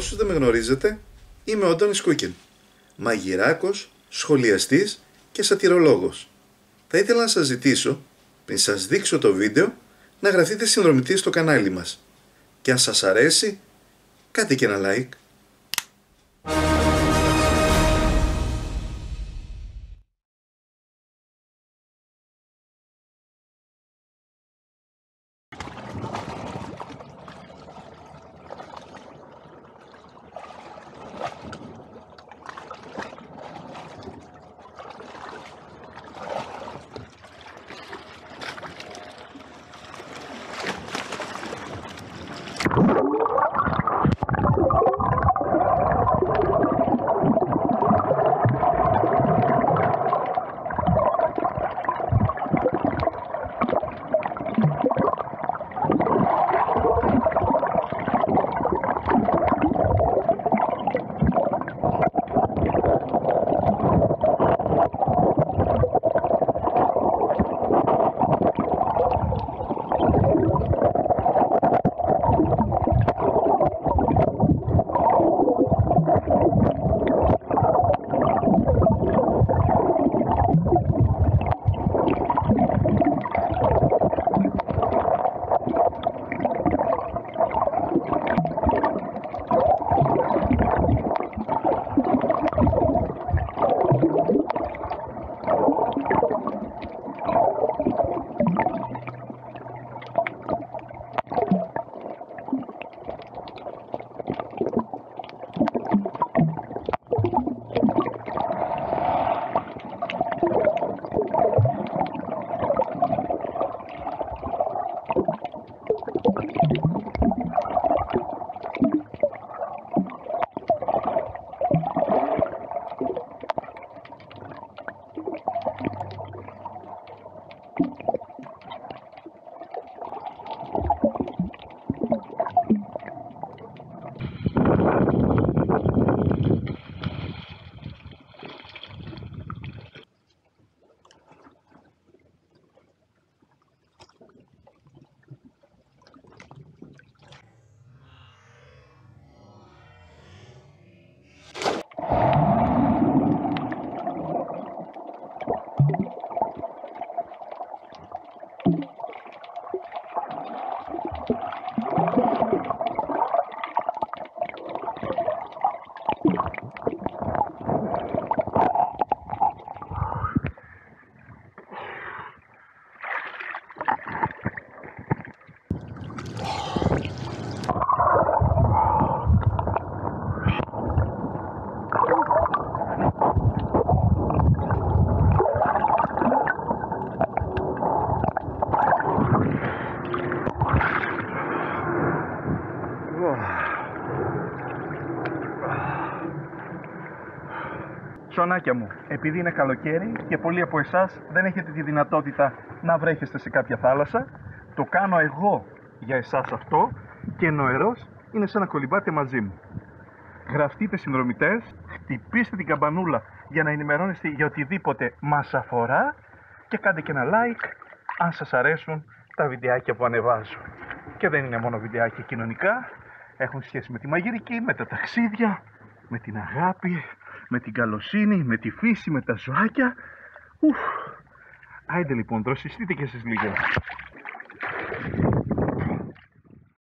όσους δεν με γνωρίζετε, είμαι ο Αντώνης Κούκιν. Μαγειράκος, σχολιαστής και σατυρολόγος. Θα ήθελα να σας ζητήσω, πριν σας δείξω το βίντεο, να γραφτείτε συνδρομητή στο κανάλι μας. Και αν σας αρέσει, κάντε και ένα like. Σονάκια μου, επειδή είναι καλοκαίρι και πολλοί από εσάς δεν έχετε τη δυνατότητα να βρέχεστε σε κάποια θάλασσα, το κάνω εγώ για εσάς αυτό και νοερό είναι σαν να κολυμπάτε μαζί μου. Γραφτείτε συνδρομητές, χτυπήστε την καμπανούλα για να ενημερώνεστε για οτιδήποτε μας αφορά και κάντε και ένα like αν σας αρέσουν τα βιντεάκια που ανεβάζω. Και δεν είναι μόνο βιντεάκια κοινωνικά, έχουν σχέση με τη μαγειρική, με τα ταξίδια, με την αγάπη, με την καλοσύνη, με τη φύση, με τα ζωάκια. Ουφ. Άιντε λοιπόν, δροσιστείτε και εσείς λίγο.